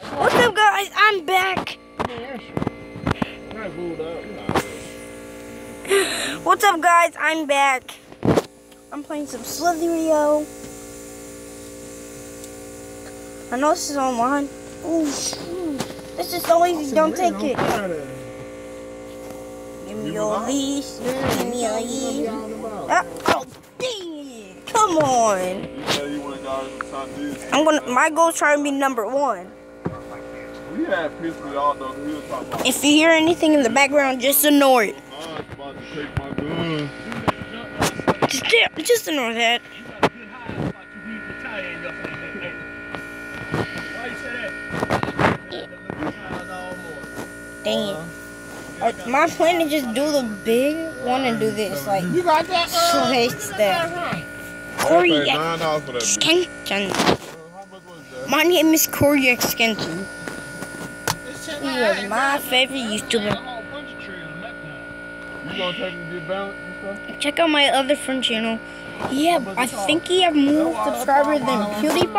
What's up, guys? I'm back. What's up, guys? I'm back. I'm playing some Slither.io. I know this is online. Ooh, ooh. This is so easy. Don't take it. Give me your these. Give me all these. Ah, oh, dang it. Come on. I'm gonna. My goal is trying to be number one. We had pissed me off though. We were talking about If you hear anything in the background, just ignore it. mine about to take my gun. Just, just ignore that. Dang it. Uh, My plan is just do the big one and do this, like, You got that? slice that. I Corey paid nine that bitch. Extension. How much was that? My name is Corey Extension. He is my favorite YouTuber. You gonna take me to balance and? Check out my other friend channel. Yeah, I think he have more subscribers than PewDiePie.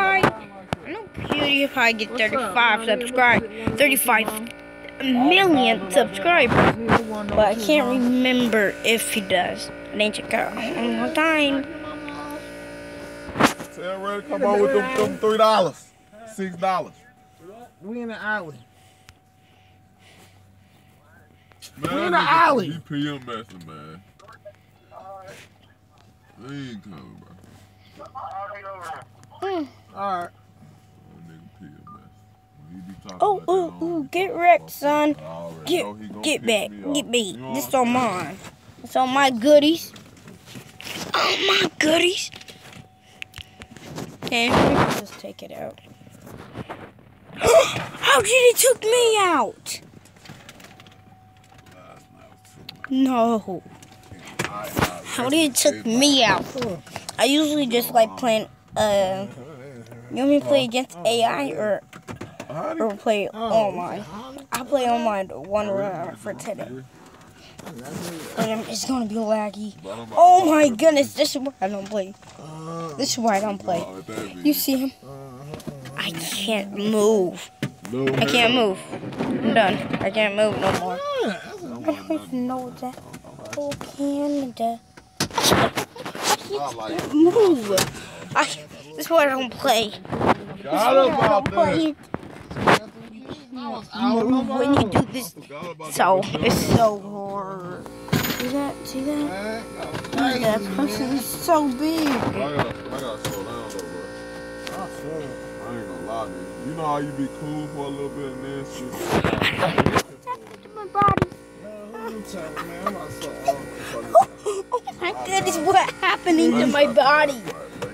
I know PewDiePie get 35 subscribers, 35 million subscribers, but I can't remember if he does. I didn't check out one more time. Tell Red to come on with them, them three dollars, six dollars. We in the alley. Man, We in the alley. He PM messing, man. He ain't coming, bro. Hmm, all right. That nigga PM messing. When he be talking Oh, ooh, ooh, get wrecked, son. Get, get back, get me. This I'm mine. It's all my goodies. All my goodies. Okay, just take it out. How did it took me out? No. How did you took me out? I usually just like playing. Uh, you want me to play against AI or or play online? I play online one round for today. But um, it's gonna be laggy. Oh my goodness, this is why I don't play. This is why I don't play. You see him? I can't move. I can't move. I'm done. I can't move no more. I don't even know that. Oh, Canada. I like. Move. I, this is why I don't play. Forgot I don't play. that. Move when you do this. So it's so hard. See that? See that? Look, that person is so big. I gotta, I gotta slow down though, bro. I ain't gonna lie to you. You know how you be cool for a little bit and then shit. Oh my goodness, what happening to my body?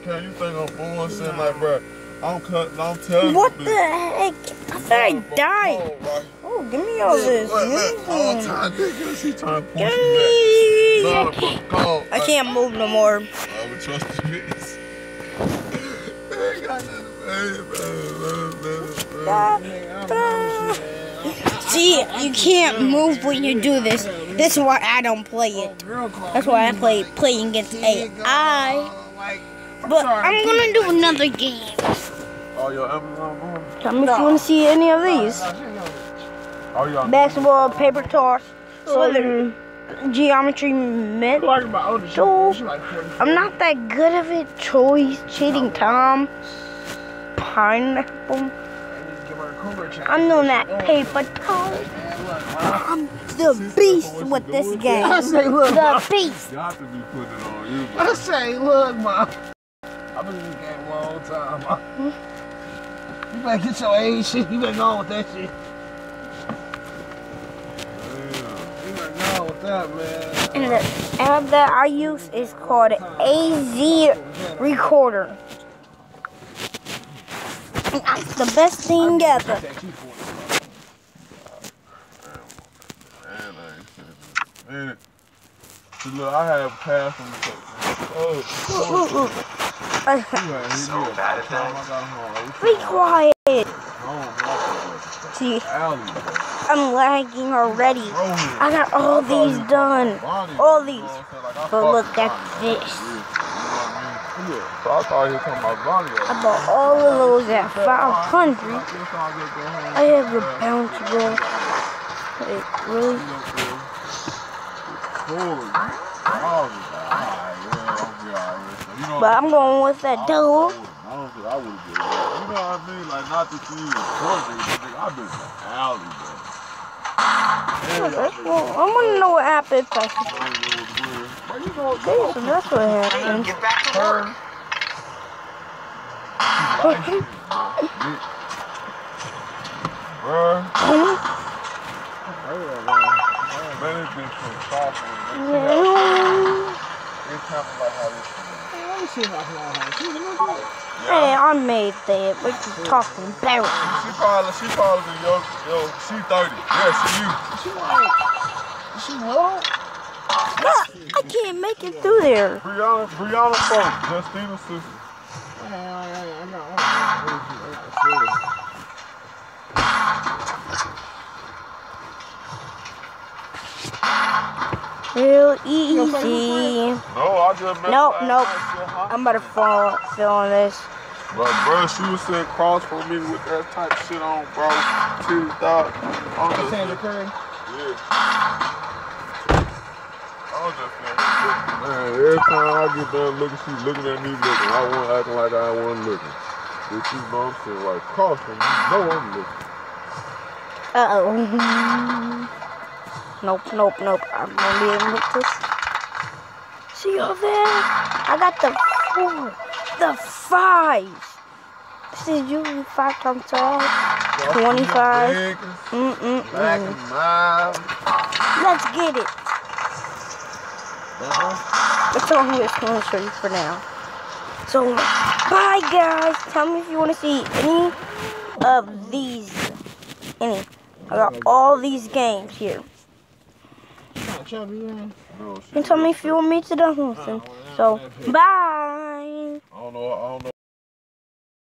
Can you think I'm bullshitting like, bro? I'm cutting, I'm telling What you. the heck? I thought I died. Oh, give me all this. Look, look, all Mm. time niggas, he trying to push Give me me. back. Nah. I can't move no more. I would trust the bitch. Ain't got nothing to say, See, you can't move when you do this. This is why I don't play it. That's why I play playing against AI. But I'm gonna do another game. Oh, your Amazon mom? Tell me if you wanna see any of these. Basketball, paper toss, Slytherin, geometry, myth. Like my older shit. So, She like 45. I'm not that good of it. Choice, cheating Tom, pineapple. I'm doing that paper toss. I'm the beast with this game. I say, look, The beast. Got to be putting it on you, I say, look, mom. I've been in this game a long time. Mom. Hmm? You better get your age shit. You better go on with that shit. Damn. You better go on with that, man. And the app that I use is called AZ Recorder. That's the best thing ever. Look, I have passed on the. Oh. Be quiet. See. I'm lagging already. I got all these done. All these. But look at this. So I thought he was talking about Bonnie. I bought all of those at 500. I have a bounty ball. Wait, really? But I'm going with that double. I don't think I would have did that. You know what I mean? Like, not that you was hungry, but I've been to alley, bro. Okay, well, I want to know what happened if I Bro, you know, Okay, so that's what happened. Get back to work. bro. Hmm? Man, it's been so soft. man. Yeah. It's happened like how this shit is. Let me see if I can know See, look at that. Hey, I made that. What you talking about? She probably, she probably been yo, yo, she 30. Yeah, she you. She like, she what? I can't make it through there. Brianna, Brianna Folk, Justina's sister. I, I, I, I got, I got, I got, I got, Real easy. No, I just met Nope, nope. last night, she hot. I'm about to fall, feel on this. But bro, she was sitting across from me with that type shit on, bro. Titty thought. I'm just Sandra Curry. yeah. I was just thinking, man, every time I get done looking, she looking at me looking. I want acting like I wasn't looking. But you know I'm saying, like, cross from you know I'm looking. Uh oh. Nope, nope, nope. I'm gonna be able to this. See over there? I got the four, the five. This is usually five times twelve. 25. Mm mm mm. Let's get it. Uh-huh. That's all I'm going to show you for now. So, bye guys. Tell me if you want to see any of these. Any. I got all these games here. Kinda chubby, man. No, she You can tell me if you want me to do something. So, bye. I don't know. I don't know.